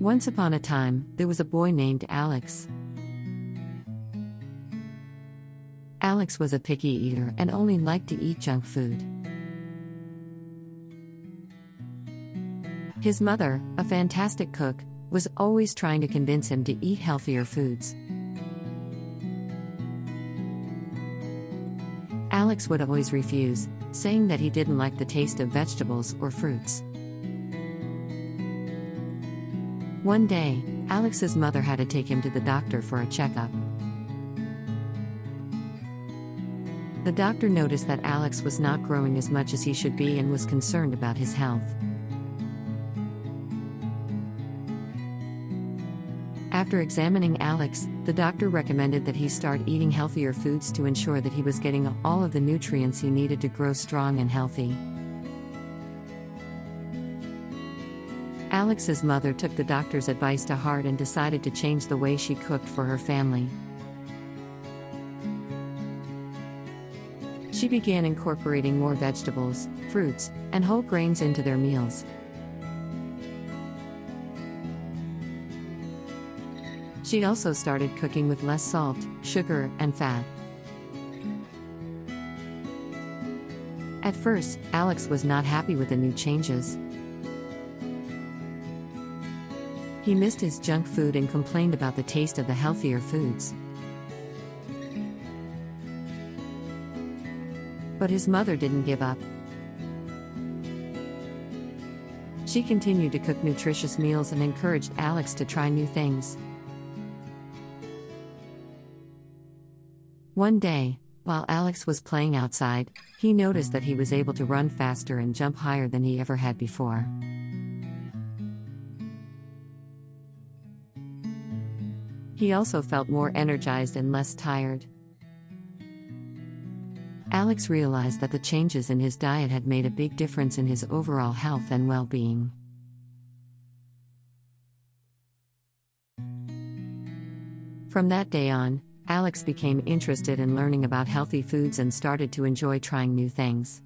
Once upon a time, there was a boy named Alex. Alex was a picky eater and only liked to eat junk food. His mother, a fantastic cook, was always trying to convince him to eat healthier foods. Alex would always refuse, saying that he didn't like the taste of vegetables or fruits. One day, Alex's mother had to take him to the doctor for a checkup. The doctor noticed that Alex was not growing as much as he should be and was concerned about his health. After examining Alex, the doctor recommended that he start eating healthier foods to ensure that he was getting all of the nutrients he needed to grow strong and healthy. Alex's mother took the doctor's advice to heart and decided to change the way she cooked for her family. She began incorporating more vegetables, fruits, and whole grains into their meals. She also started cooking with less salt, sugar, and fat. At first, Alex was not happy with the new changes. He missed his junk food and complained about the taste of the healthier foods. But his mother didn't give up. She continued to cook nutritious meals and encouraged Alex to try new things. One day, while Alex was playing outside, he noticed that he was able to run faster and jump higher than he ever had before. He also felt more energized and less tired. Alex realized that the changes in his diet had made a big difference in his overall health and well being. From that day on, Alex became interested in learning about healthy foods and started to enjoy trying new things.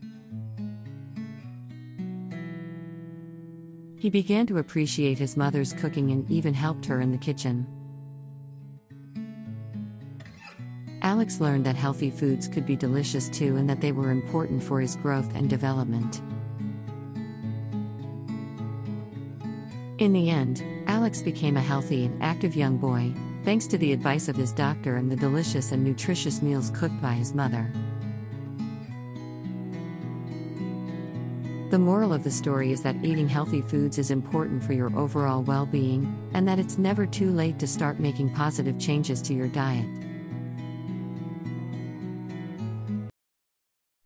He began to appreciate his mother's cooking and even helped her in the kitchen. Alex learned that healthy foods could be delicious too and that they were important for his growth and development. In the end, Alex became a healthy and active young boy, thanks to the advice of his doctor and the delicious and nutritious meals cooked by his mother. The moral of the story is that eating healthy foods is important for your overall well being, and that it's never too late to start making positive changes to your diet.